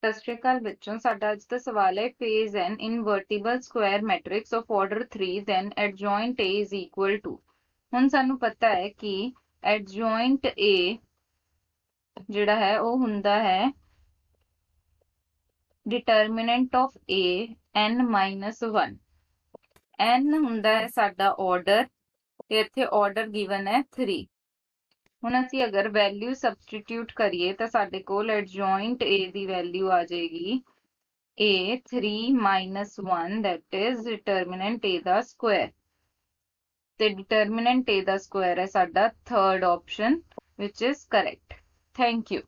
ਸਤਿ ਸ਼੍ਰੀ ਅਕਾਲ ਬੱਚੋਂ ਸਾਡਾ ਅੱਜ ਦਾ ਸਵਾਲ ਹੈ phase an invertible square matrix of order 3 then adjoint A is equal to ਹੁਣ ਸਾਨੂੰ ਪਤਾ ਹੈ ਕਿ adjoint A ਜਿਹੜਾ ਹੈ ਉਹ ਹੁੰਦਾ ਹੈ determinant of A n 1 n ਹੁੰਦਾ ਹੈ ਸਾਡਾ ਆਰਡਰ ਤੇ ਇੱਥੇ ਆਰਡਰ ਗਿਵਨ ਹੈ 3 ਹੁਣ ਅਸੀਂ ਅਗਰ ਵੈਲਿਊ ਸਬਸਟੀਟਿਊਟ ਕਰੀਏ ਤਾਂ ਸਾਡੇ ਕੋਲ ਐਡਜੋਇੰਟ a ਦੀ ਵੈਲਿਊ ਆ ਜਾਏਗੀ a 3 1 that is determinant a ਦਾ ਸਕੁਆਇਰ ਤੇ determinant a ਦਾ ਸਕੁਆਇਰ ਹੈ ਸਾਡਾ third option which is correct thank you